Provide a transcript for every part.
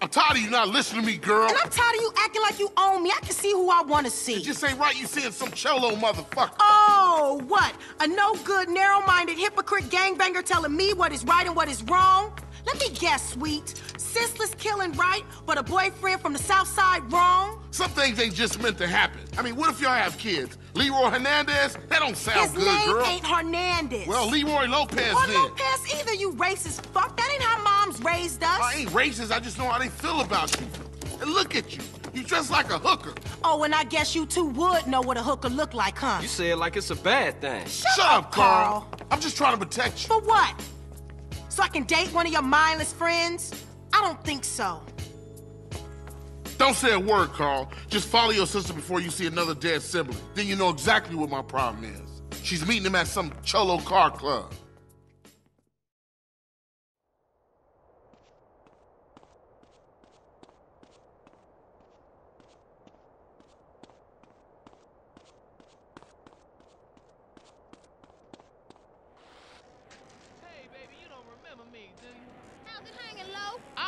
I'm tired of you not listening to me, girl. And I'm tired of you acting like you own me. I can see who I want to see. It just ain't right you seeing some cholo motherfucker. Oh, what? A no-good, narrow-minded hypocrite gangbanger telling me what is right and what is wrong? Let me guess, sweet. Senseless killing right, but a boyfriend from the south side wrong? Some things ain't just meant to happen. I mean, what if y'all have kids? Leroy Hernandez? That don't sound His good, name ain't Hernandez. Well, Leroy Lopez or then. Lopez either, you racist fuck. That ain't raised us. I ain't racist, I just know how they feel about you. And look at you. You dress like a hooker. Oh, and I guess you two would know what a hooker look like, huh? You say it like it's a bad thing. Shut, up, Carl. I'm just trying to protect you. For what? So I can date one of your mindless friends? I don't think so. Don't say a word, Carl. Just follow your sister before you see another dead sibling. Then you know exactly what my problem is. She's meeting him at some cholo car club. Hey, baby, you don't remember me, do you? How's it hanging low? I'm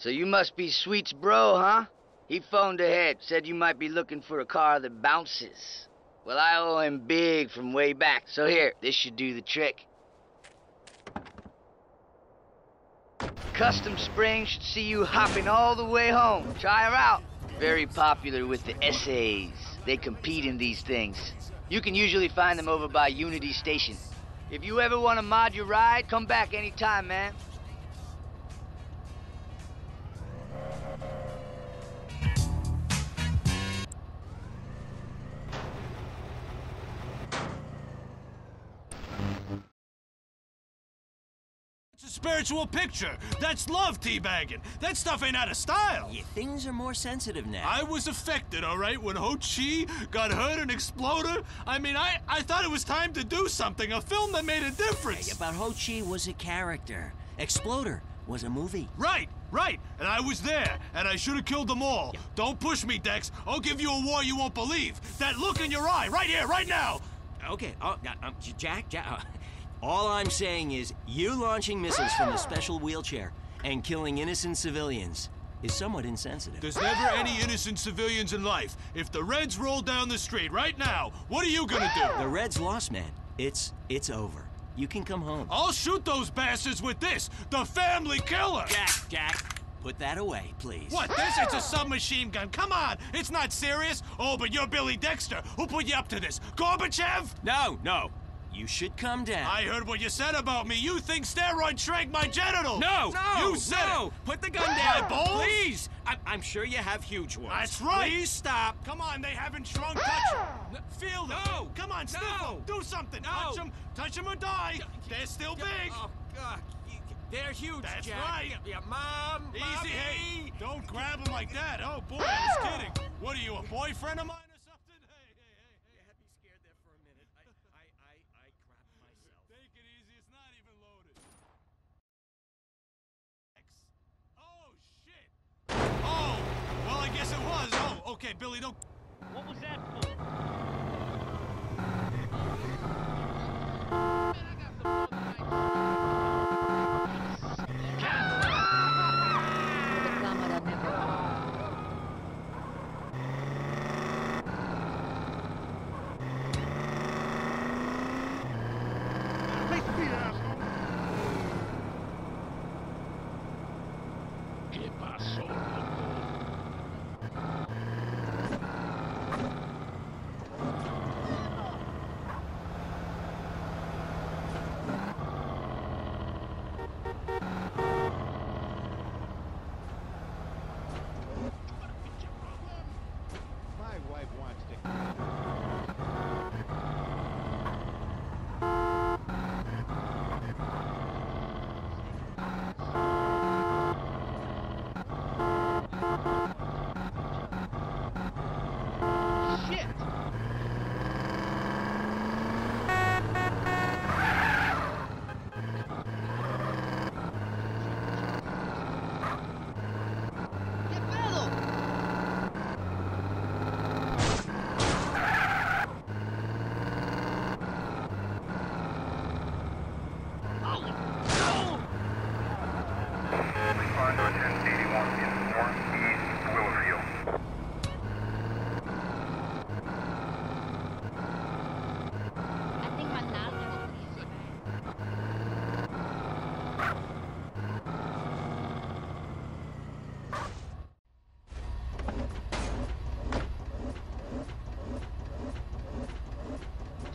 So you must be Sweet's bro, huh? He phoned ahead, said you might be looking for a car that bounces. Well, I owe him big from way back, so here, this should do the trick. Custom Spring should see you hopping all the way home. Try her out. Very popular with the essays. They compete in these things. You can usually find them over by Unity Station. If you ever want to mod your ride, come back anytime, man. Spiritual picture. That's love teabagging. That stuff ain't out of style. Yeah, things are more sensitive now. I was affected, all right, when Ho Chi got hurt and exploded. I mean, I, I thought it was time to do something, a film that made a difference. Yeah, but Ho Chi was a character. Exploder was a movie. Right, right. And I was there, and I should have killed them all. Don't push me, Dex. I'll give you a war you won't believe. That look in your eye, right here, right now. Okay, oh, uh, um, Jack, Jack. Uh, all I'm saying is, you launching missiles from a special wheelchair and killing innocent civilians is somewhat insensitive. There's never any innocent civilians in life. If the Reds roll down the street right now, what are you gonna do? The Reds lost, man. It's it's over. You can come home. I'll shoot those bastards with this, the family killer. Jack, Jack, put that away, please. What, this? It's a submachine gun. Come on, it's not serious. Oh, but you're Billy Dexter. Who put you up to this? Gorbachev? No, no. You should come down. I heard what you said about me. You think steroid shrank my genitals. No, no, You said no. it. Put the gun My down, balls? please. I- I'm sure you have huge ones. That's right. Please stop. Come on, they haven't shrunk. Touch. them. Feel them. No. Come on, sniff No. Do something. No. Touch them. Touch them or die. They're still big. Oh, God. They're huge, That's Jack. right. Yeah, yeah, Mom, Easy, Mommy. hey. Don't grab them like that. Oh, boy, I was ah! kidding. What are you, a boyfriend of mine or something? Hey, hey, hey, hey. You had me scared there for a minute. I, I, I, I crapped myself. Take it easy. It's not even loaded. X. Oh, shit. Oh, well, I guess it was. Oh, okay, Billy, don't. What was that for? ¿Qué pasó, loco?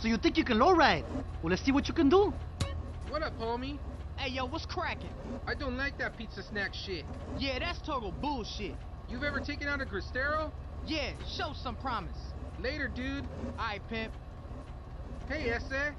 So you think you can lowride? Well, let's see what you can do. What up, homie? Hey, yo, what's cracking? I don't like that pizza snack shit. Yeah, that's total bullshit. You've ever taken out a Cristero? Yeah, show some promise. Later, dude. Alright, pimp. Hey, Esse.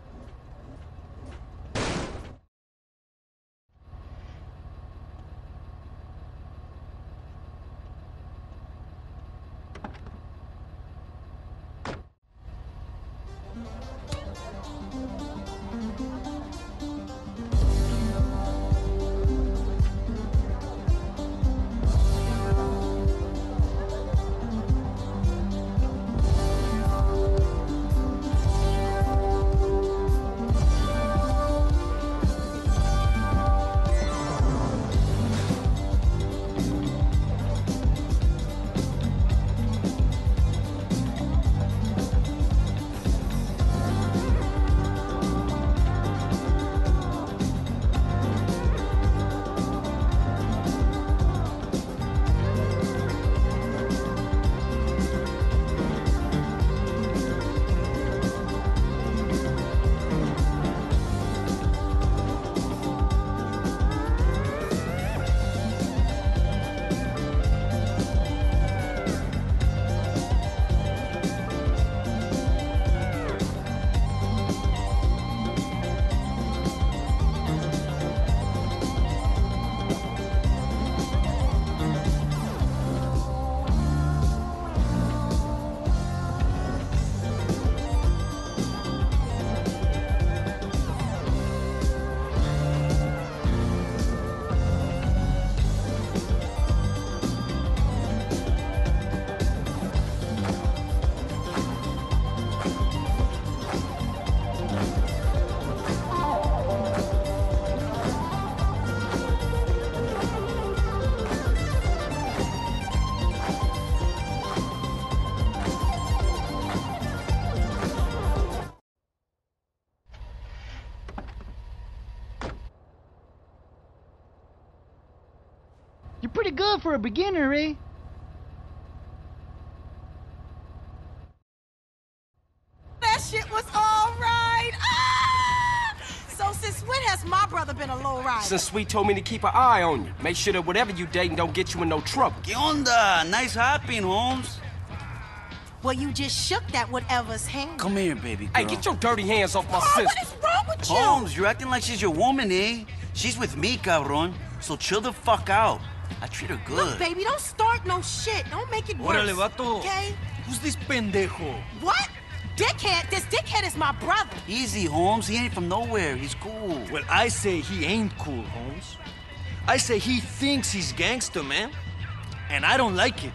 Pretty good for a beginner, eh? That shit was all right. Ah! So since when has my brother been a low rider? Since Sweet told me to keep an eye on you. Make sure that whatever you dating don't get you in no trouble. ¿Qué onda? Nice hopping, Holmes. well, you just shook that whatever's hand. Come here, baby girl. Hey, get your dirty hands off my Oh, sister. what is wrong with you? Holmes, you're acting like she's your woman, eh? She's with me, cabron. So chill the fuck out. I treat her good. Look, baby, don't start no shit. Don't make it worse. Órale, vato. Okay? Who's this pendejo? What? Dickhead? This dickhead is my brother. Easy, Holmes. He ain't from nowhere. He's cool. Well, I say he ain't cool, Holmes. I say he thinks he's gangster, man. And I don't like it.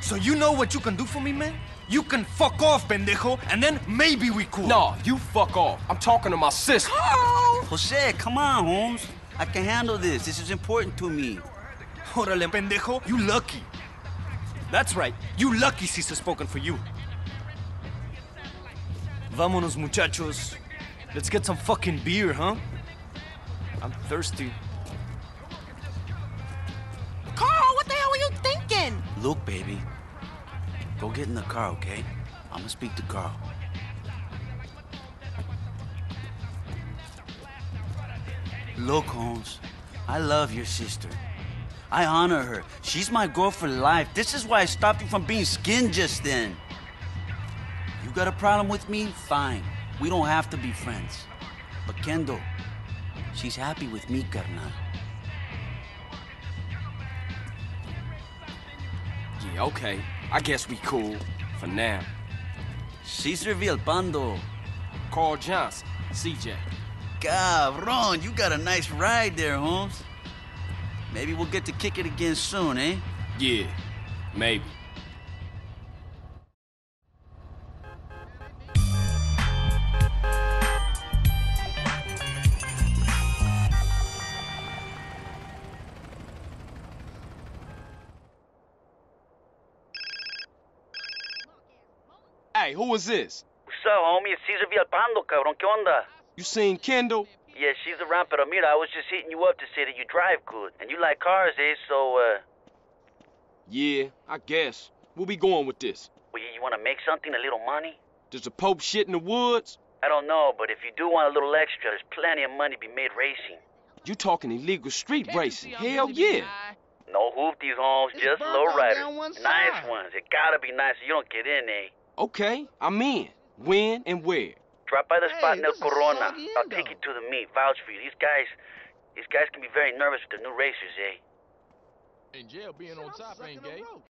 So you know what you can do for me, man? You can fuck off, pendejo, and then maybe we cool. No, you fuck off. I'm talking to my sister. Carl! Jose, come on, Holmes. I can handle this. This is important to me. Órale, pendejo, you lucky. That's right, you lucky Cesar spoken for you. Vámonos, muchachos. Let's get some fucking beer, huh? I'm thirsty. Carl, what the hell were you thinking? Look, baby. Go get in the car, okay? I'm gonna speak to Carl. Look, Holmes. I love your sister. I honor her. She's my girl for life. This is why I stopped you from being skinned just then. You got a problem with me? Fine. We don't have to be friends. But Kendl, she's happy with me, carnal. Yeah, okay. I guess we cool. For now. Cesar Vialpando. Carl Johnson. CJ. Cabron, you got a nice ride there, Holmes. Maybe we'll get to kick it again soon, eh? Yeah, maybe. Hey, who is this? What's up, homie? It's Cesar Vialpando, cabrón. ¿Qué onda? You seen Kendl? Yeah, she's around, pero mira, I was just hitting you up to say that you drive good. And you like cars, eh? So, uh, Yeah, I guess. We'll be going with this. well, you want to make something, a little money? Does the Pope shit in the woods? I don't know, but if you do want a little extra, there's plenty of money to be made racing. You talking illegal street Can't racing? Hell yeah. No hoopties, Holmes, It's just burnt low riders. down one Nice ones. It gotta be nice so you don't get in, eh? Okay, I'm in. When and where? Drop by the Hey, spot in El Corona. I'll take you to the meet. Vouch for you. These guys, these guys can be very nervous with the new racers, eh? In jail, being on top ain't gay.